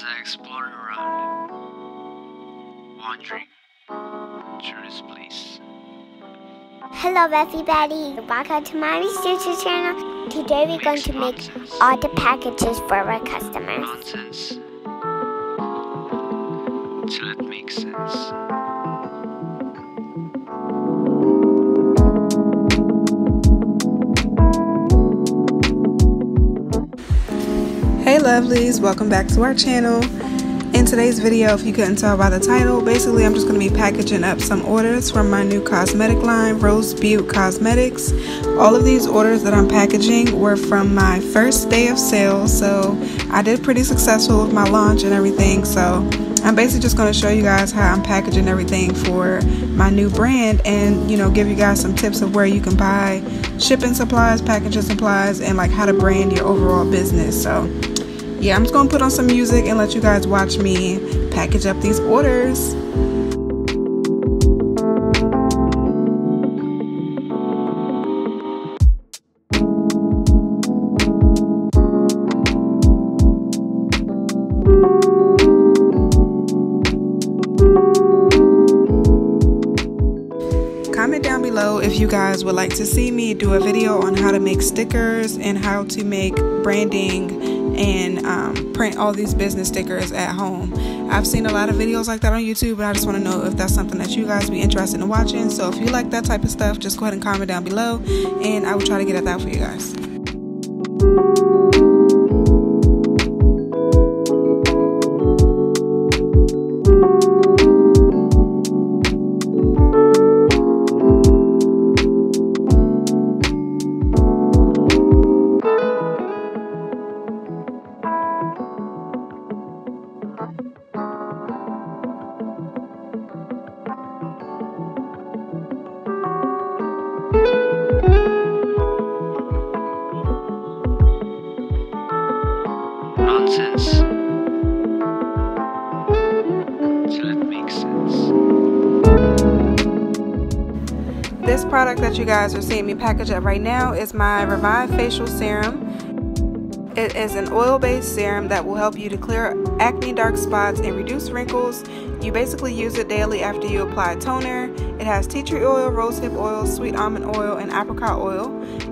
as I explore around, wandering through this place. Hello everybody, welcome to my researcher channel. Today we're going to make Nonsense. all the packages for our customers. Nonsense. Till it makes sense. Lovelies, welcome back to our channel. In today's video, if you couldn't tell by the title, basically I'm just going to be packaging up some orders from my new cosmetic line, Rose Beaute Cosmetics. All of these orders that I'm packaging were from my first day of sales, so I did pretty successful with my launch and everything. So I'm basically just going to show you guys how I'm packaging everything for my new brand and, you know, give you guys some tips of where you can buy shipping supplies, packaging supplies, and like how to brand your overall business. So yeah, I'm just gonna put on some music and let you guys watch me package up these orders. Comment down below if you guys would like to see me do a video on how to make stickers and how to make branding and um, print all these business stickers at home. I've seen a lot of videos like that on YouTube, and I just want to know if that's something that you guys be interested in watching. So if you like that type of stuff, just go ahead and comment down below, and I will try to get at that for you guys. This product that you guys are seeing me package up right now is my Revive Facial Serum. It is an oil-based serum that will help you to clear acne dark spots and reduce wrinkles. You basically use it daily after you apply toner. It has tea tree oil, rosehip oil, sweet almond oil, and apricot oil.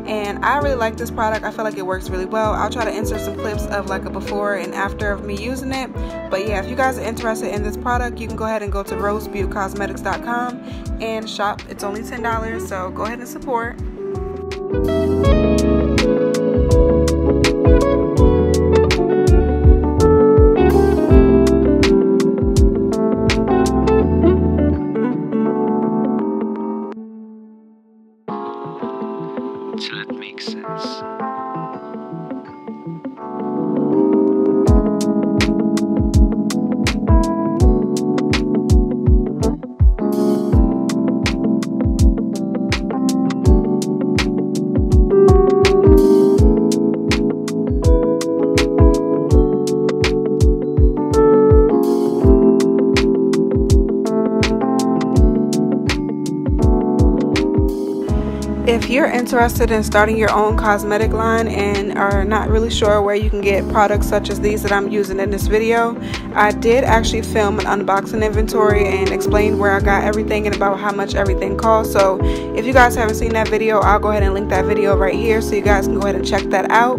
And I really like this product. I feel like it works really well. I'll try to insert some clips of like a before and after of me using it. But yeah, if you guys are interested in this product, you can go ahead and go to rosebeautecosmetics.com and shop. It's only $10, so go ahead and support. Interested in starting your own cosmetic line and are not really sure where you can get products such as these that I'm using in this video, I did actually film an unboxing inventory and explain where I got everything and about how much everything costs. So if you guys haven't seen that video, I'll go ahead and link that video right here so you guys can go ahead and check that out.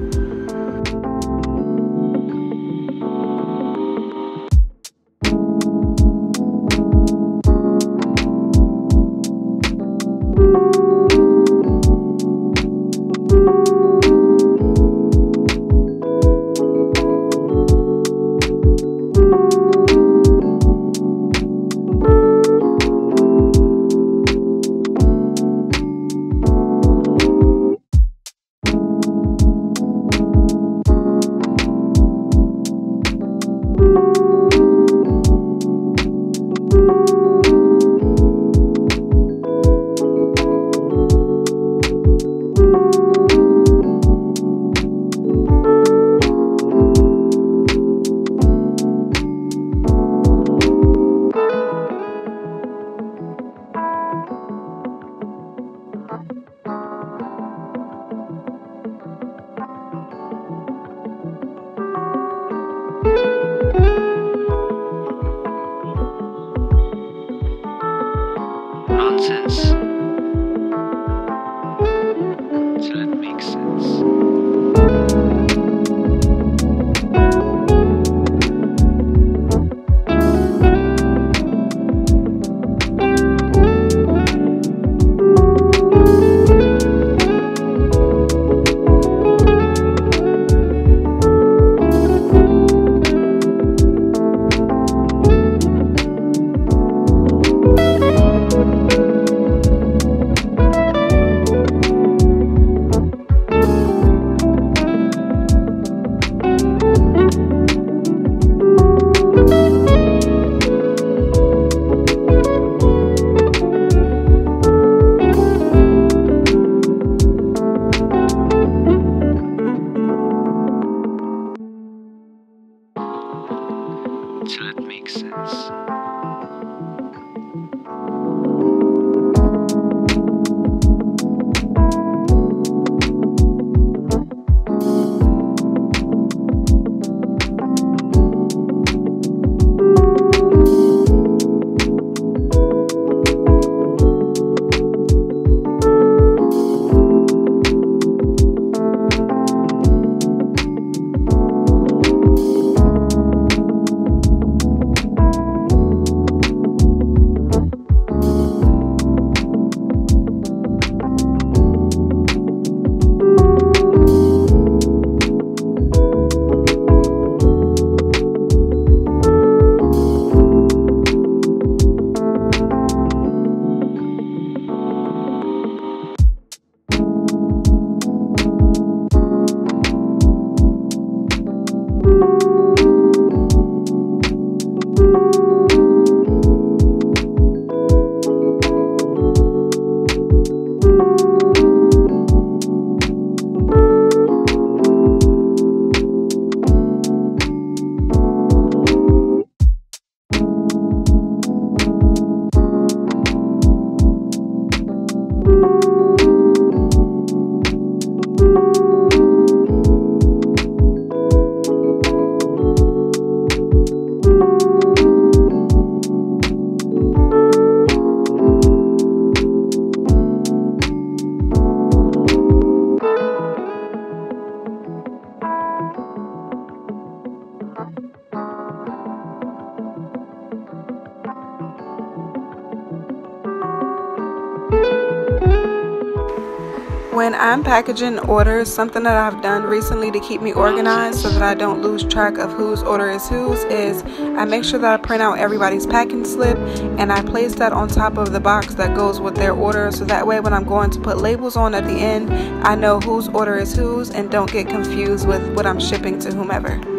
I'm packaging orders, something that I've done recently to keep me organized so that I don't lose track of whose order is whose is I make sure that I print out everybody's packing slip and I place that on top of the box that goes with their order so that way when I'm going to put labels on at the end, I know whose order is whose and don't get confused with what I'm shipping to whomever.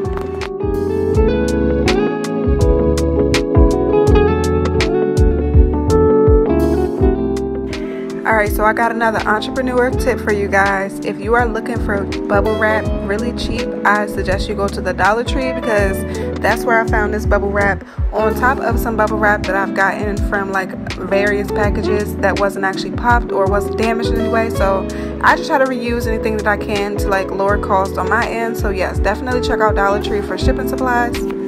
Alright, so I got another entrepreneur tip for you guys. If you are looking for bubble wrap really cheap, I suggest you go to the Dollar Tree because that's where I found this bubble wrap on top of some bubble wrap that I've gotten from like various packages that wasn't actually popped or wasn't damaged in any way. So I just try to reuse anything that I can to like lower cost on my end. So yes, definitely check out Dollar Tree for shipping supplies.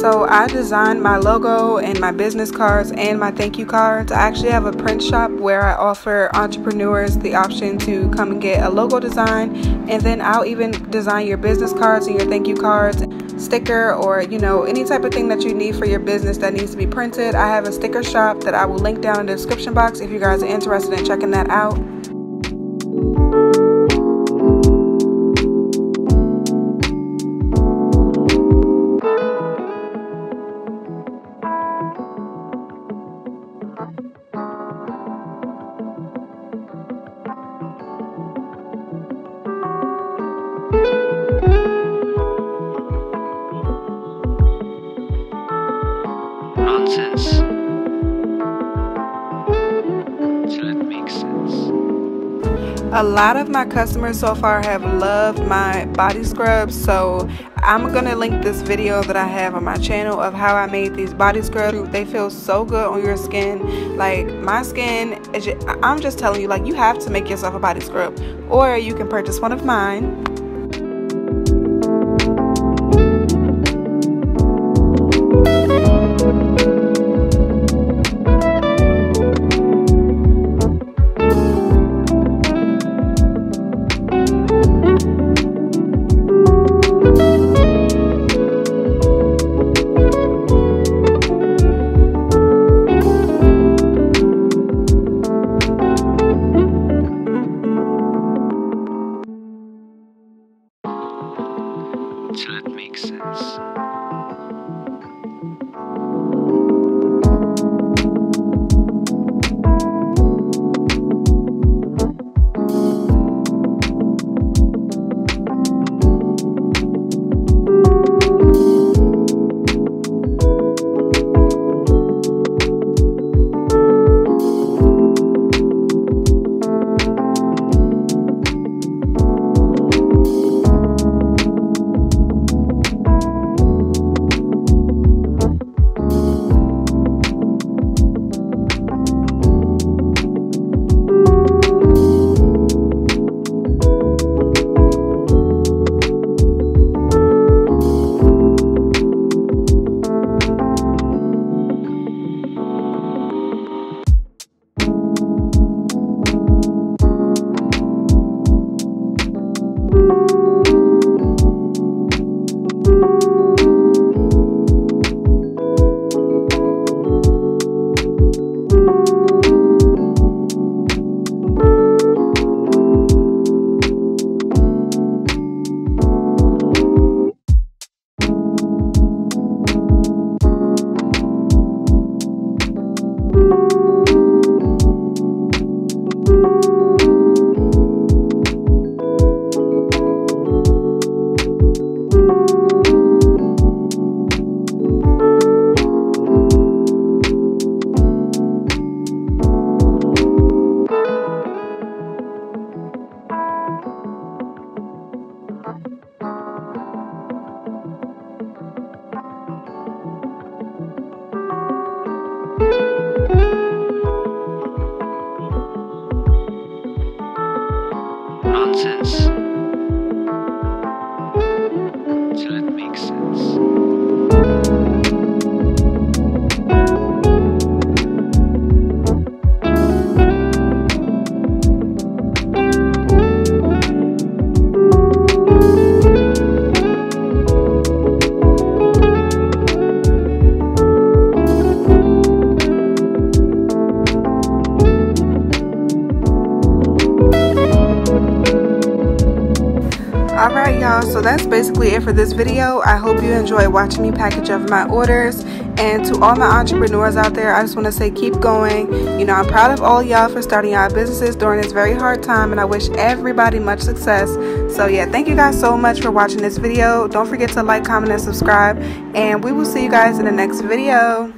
So I designed my logo and my business cards and my thank you cards. I actually have a print shop where I offer entrepreneurs the option to come and get a logo design and then I'll even design your business cards and your thank you cards, sticker or you know any type of thing that you need for your business that needs to be printed. I have a sticker shop that I will link down in the description box if you guys are interested in checking that out. Nonsense. A lot of my customers so far have loved my body scrubs, so I'm gonna link this video that I have on my channel of how I made these body scrubs. They feel so good on your skin. Like my skin, I'm just telling you, like you have to make yourself a body scrub, or you can purchase one of mine. Till it makes sense. Y'all, so that's basically it for this video. I hope you enjoy watching me package up my orders. And to all my entrepreneurs out there, I just want to say keep going. You know, I'm proud of all y'all for starting our businesses during this very hard time and I wish everybody much success. So yeah, thank you guys so much for watching this video. Don't forget to like, comment, and subscribe. And we will see you guys in the next video.